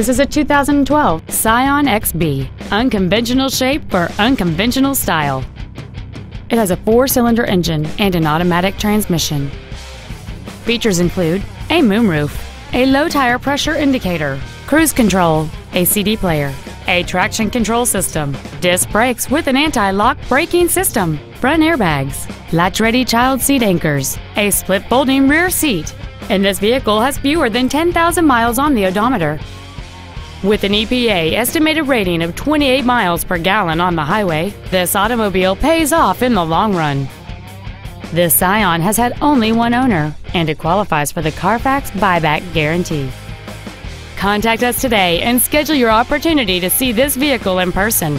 This is a 2012 Scion XB. Unconventional shape for unconventional style. It has a four-cylinder engine and an automatic transmission. Features include a moonroof, a low tire pressure indicator, cruise control, a CD player, a traction control system, disc brakes with an anti-lock braking system, front airbags, latch-ready child seat anchors, a split folding rear seat, and this vehicle has fewer than 10,000 miles on the odometer. With an EPA estimated rating of 28 miles per gallon on the highway, this automobile pays off in the long run. This Scion has had only one owner, and it qualifies for the Carfax buyback guarantee. Contact us today and schedule your opportunity to see this vehicle in person.